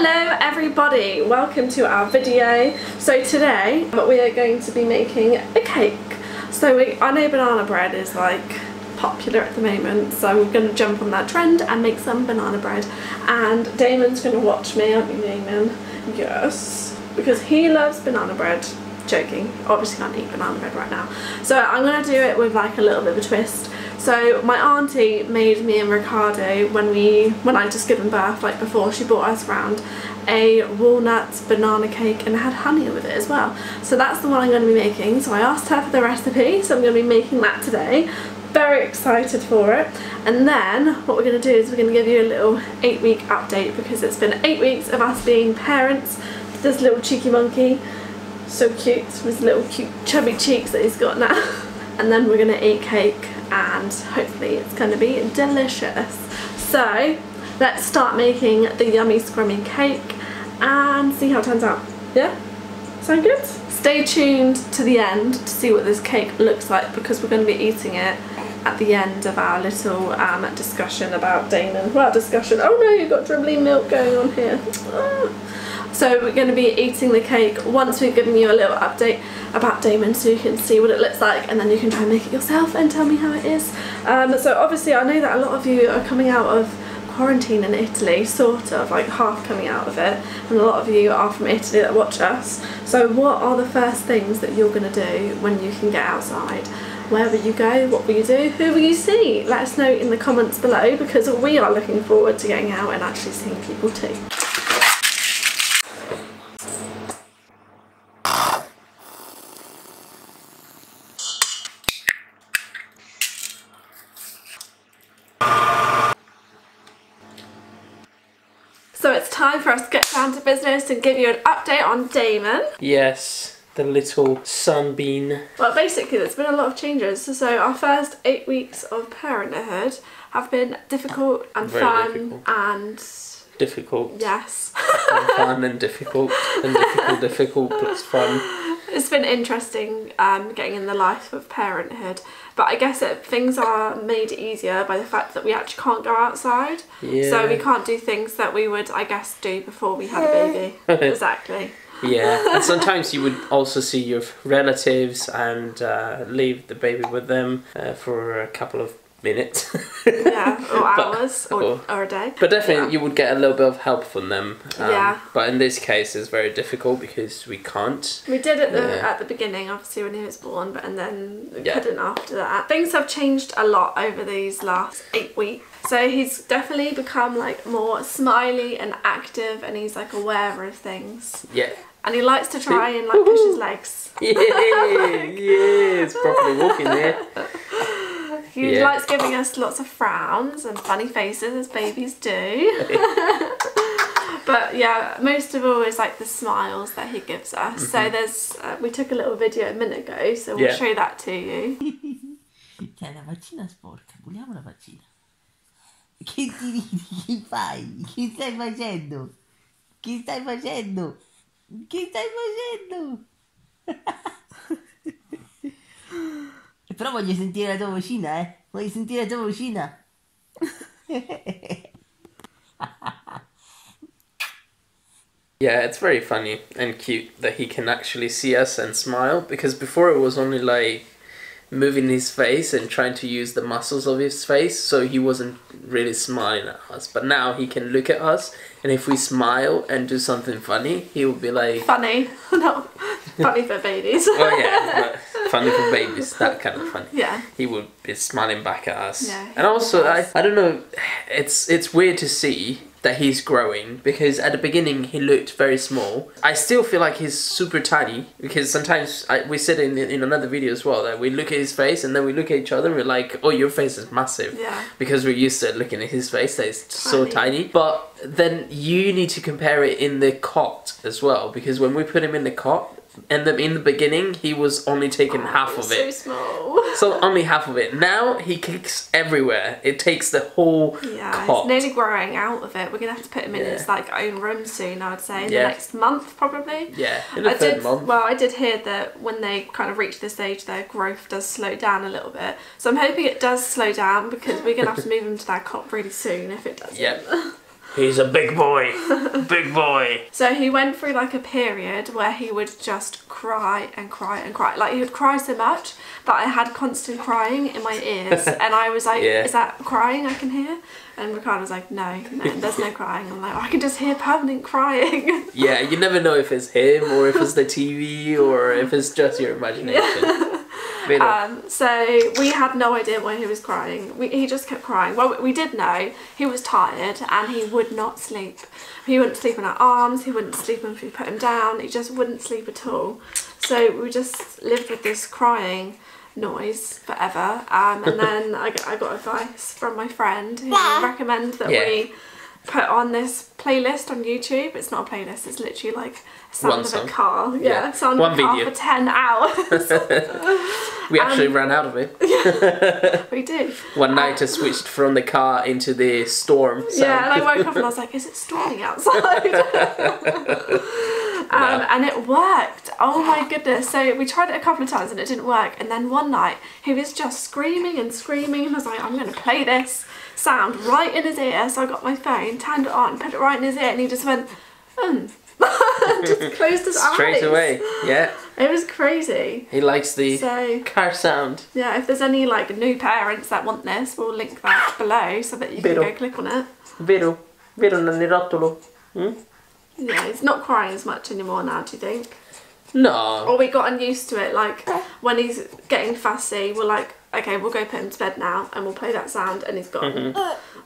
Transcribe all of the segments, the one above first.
Hello everybody, welcome to our video. So today we are going to be making a cake. So we, I know banana bread is like popular at the moment so we're going to jump on that trend and make some banana bread and Damon's going to watch me, aren't you Damon? Yes, because he loves banana bread. Joking, obviously can't eat banana bread right now. So I'm to do it with like a little bit of a twist. So my auntie made me and Riccardo when we when I just given birth, like before she brought us around, a walnut banana cake and had honey with it as well. So that's the one I'm going to be making. So I asked her for the recipe, so I'm going to be making that today. Very excited for it. And then what we're going to do is we're going to give you a little eight week update because it's been eight weeks of us being parents. This little cheeky monkey, so cute with little cute chubby cheeks that he's got now. and then we're going to eat cake and hopefully it's going to be delicious. So let's start making the yummy scrummy cake and see how it turns out. Yeah? Sound good? Stay tuned to the end to see what this cake looks like because we're going to be eating it at the end of our little um, discussion about Damon. Well, discussion. Oh no, you've got dribbly milk going on here. So we're going to be eating the cake once we've given you a little update about Damon so you can see what it looks like and then you can try and make it yourself and tell me how it is. Um, so obviously I know that a lot of you are coming out of quarantine in Italy, sort of, like half coming out of it, and a lot of you are from Italy that watch us. So what are the first things that you're going to do when you can get outside? Where will you go? What will you do? Who will you see? Let us know in the comments below because we are looking forward to getting out and actually seeing people too. Time for us to get down to business and give you an update on Damon. Yes, the little sunbeam. Well, basically, there's been a lot of changes. So our first eight weeks of parenthood have been difficult and Very fun difficult. and Difficult. yes. And fun and difficult and difficult, difficult, but it's fun. it's been interesting um, getting in the life of parenthood, but I guess it, things are made easier by the fact that we actually can't go outside. Yeah. So we can't do things that we would, I guess, do before we had a baby. exactly. Yeah, and sometimes you would also see your relatives and uh, leave the baby with them uh, for a couple of minutes. Yeah, or But- hours or, or- or a day. But definitely, Yeah. you would get a little bit of help from them. Um, Yeah. But in this case, it's very difficult because we can't. We did at the Yeah. at the beginning, obviously when he was born, but and then we Yeah. couldn't after that. Things have changed a lot over these last eight weeks. So he's definitely become like more smiley and active, and he's like aware of things. Yeah. And he likes to try and like push his legs. Yeah, yeah, it's properly walking there. He Yeah. likes giving us lots of frowns and funny faces as babies do. but yeah, most of all is like the smiles that he gives us. So there's uh, we took a little video a minute ago, so we'll Mm-hmm. Yeah. show that to you. C'è la vaccina sporca, vogliamo la vaccina. Che ti ridi? Che fai? Che stai facendo? Che stai facendo? Che stai facendo? Però voglio sentire la tua vocina, eh? Voglio sentire la tua vocina. Yeah, it's very funny and cute that he can actually see us and smile because before it was only like moving his face and trying to use the muscles of his face so he wasn't really smiling at us. But now he can look at us and if we smile and do something funny, he will be like, Funny, not funny for babies. oh yeah, but funny for babies, that kind of funny. yeah. He would be smiling back at us. Yeah, and also, I. I don't know, it's it's weird to see that he's growing because at the beginning he looked very small. I still feel like he's super tiny because sometimes I, we said in in another video as well that we look at his face and then we look at each other and we're like, oh, your face is massive. Yeah. Because we're used to looking at his face that is so Tiny. tiny. But then you need to compare it in the cot as well because when we put him in the cot, and the, in the beginning he was only taking oh, half Oh, of so it. small. So only half of it. Now he kicks everywhere. It takes the whole Yeah, cot. he's nearly growing out of it. We're gonna have to put him in Yeah. his like own room soon. I would say in Yeah. the next month probably. Yeah, in the I third did. month. Well, I did hear that when they kind of reach this age, their growth does slow down a little bit. So I'm hoping it does slow down because we're gonna have to move him to that cot really soon if it doesn't. Yeah. He's a big boy. big boy. So he went through like a period where he would just cry and cry and cry. Like he would cry so much that I had constant crying in my ears, and I was like, Yeah. "Is that crying I can hear?" And Riccardo was like, "No, no, there's no crying." I'm like, "I can just hear permanent crying." Yeah, you never know if it's him or if it's the TV or if it's just your imagination. Pero, Um, so we had no idea why he was crying. We, he just kept crying. Well, we did know he was tired and he would not sleep. He wouldn't sleep in our arms. He wouldn't sleep if we put him down. He just wouldn't sleep at all. So we just lived with this crying noise forever. Um, and then I got, I got advice from my friend who recommended that Yeah. we put on this playlist on YouTube. It's not a playlist. It's literally like sound One of song. a car. Yeah, Yeah. sound One of a car video. for ten hours. we actually um, ran out of it. yeah, we do. One night I switched from the car into the storm. sound. Yeah, and I woke up and I was like, is it storming outside? um, and it worked. Oh my goodness. So we tried it a couple of times and it didn't work. And then one night he was just screaming and screaming and I was like, I'm going to play this sound right in his ear. So I got my phone, turned it on, put it right in his ear and he just went, hmm. just closed his eyes. Straight away. Yeah. It was crazy. He likes the So car sound. yeah, if there's any like new parents that want this, we'll link that below so that you can go click on it. Vero. Vero nanirottolo. Yeah, he's not crying as much anymore now, do you think? No. Or we gotten used to it, like when he's getting fussy, we're like, okay, we'll go put him to bed now and we'll play that sound and he's gone.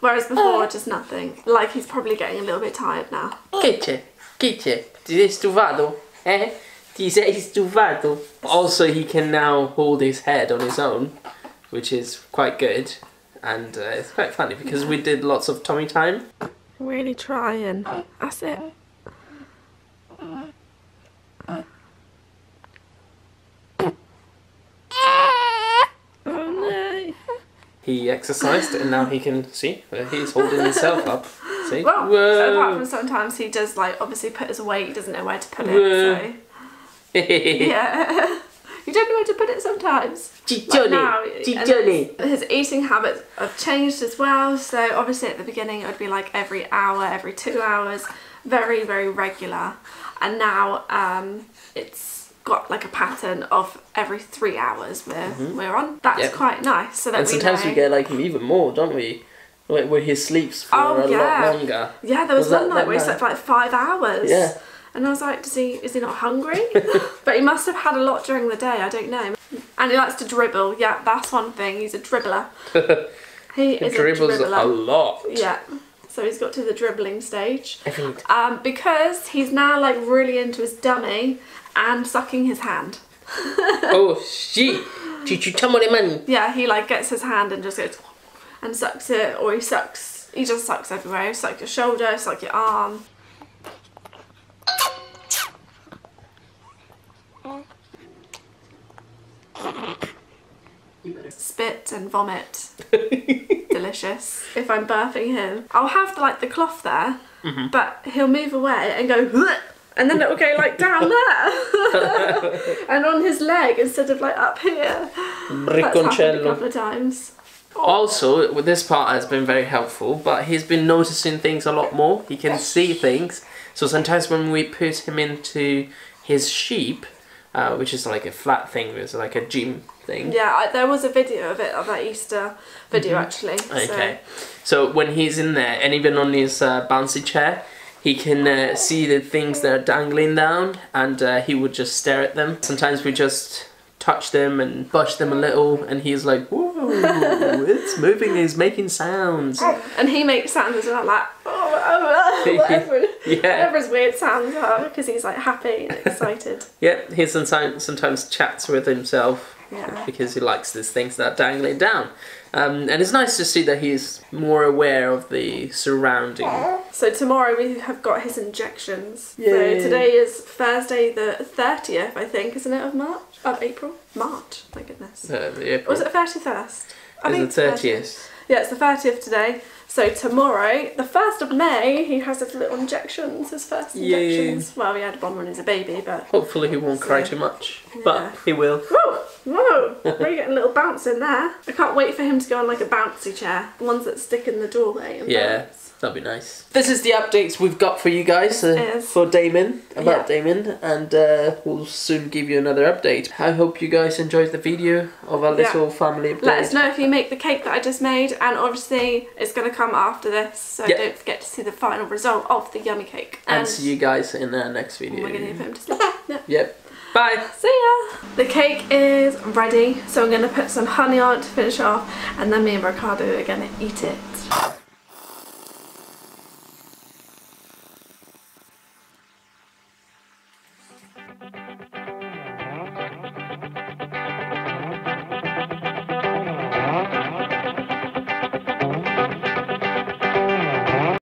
Whereas before, just nothing. Like he's probably getting a little bit tired now. Che c'è? Che c'è? Ti sei stufato? Eh? Ti sei stufato? Also, he can now hold his head on his own, which is quite good. And uh, it's quite funny because we did lots of tummy time. Really trying. That's it. Oh no. He exercised and now he can see uh, he's holding himself up. See? Well, Whoa. apart from sometimes he does like obviously put his weight, he doesn't know where to put it. Whoa. So yeah, you don't know where to put it sometimes. Like now, his, his eating habits have changed as well. So obviously at the beginning it would be like every hour, every two hours, very very regular, and now um, it's got like a pattern of every three hours we're mm-hmm. we're on. That's. Yep. quite nice. So that And we sometimes know. we get like even more, don't we? Where, where he sleeps for Oh, a yeah. lot longer. Yeah, there was, Was one night where he slept for like five hours. Yeah. And I was like, does he is he not hungry? but he must have had a lot during the day, I don't know. And he likes to dribble. Yeah, that's one thing. He's a dribbler. He He is dribbles a a lot. Yeah. So he's got to the dribbling stage. Um, because he's now like really into his dummy and sucking his hand. Oh, sì. Ci ciucciamo le mani. Yeah, he like gets his hand and just goes and sucks it, or he sucks. He just sucks everywhere. He sucks your shoulder, suck your arm. Spit and vomit. Delicious. If I'm birthing him, I'll have like the cloth there, mm-hmm. but he'll move away and go. "Bleh," And then it'll go like down there, and on his leg instead of like up here. Happened a couple of times. Also, this part has been very helpful, but he's been noticing things a lot more. He can see things. So sometimes when we put him into his sheep, uh, which is like a flat thing, it's like a gym thing. Yeah, I, there was a video of it of that Easter video actually. Okay. So when he's in there, and even on his uh, bouncy chair, he can uh, see the things that are dangling down, and uh, he would just stare at them. Sometimes we just touch them and brush them a little, and he's like, "Whoa, it's moving! It's making sounds." And he makes sounds as well, like oh whatever, Yeah. weird sounds are, because he's like happy and excited. Yeah, he sometimes sometimes chats with himself Yeah. because he likes these things that are dangling down. Um, and it's nice to see that he's more aware of the surrounding. So tomorrow we have got his injections. Yay. So today is Thursday the thirtieth, I think, isn't it, of March? Of April? March. My goodness. Uh, the April. Was it thirty first? Is it 30th? Yeah, it's the 30th today. So tomorrow, the 1st of May, he has his little injections, his first Yay. injections. Well, he had one when he was a baby, but... Hopefully he won't cry too much, but he will. Whoa! Whoa! We're getting a little bounce in there. I can't wait for him to go on like a bouncy chair. The ones that stick in the doorway and Yeah. bounce. That'd be nice. This is the updates we've got for you guys uh, for Damon about Yeah. Damon, and uh, we'll soon give you another update. I hope you guys enjoyed the video of our Yeah. little family update. Let us know if you make the cake that I just made, and obviously it's going to come after this, so Yeah. don't forget to see the final result of the yummy cake. and see you guys in our next video. We're going to put him to sleep. Yep. Bye. See ya! The cake is ready, so I'm going to put some honey on it to finish off, and then me and Riccardo are going to eat it.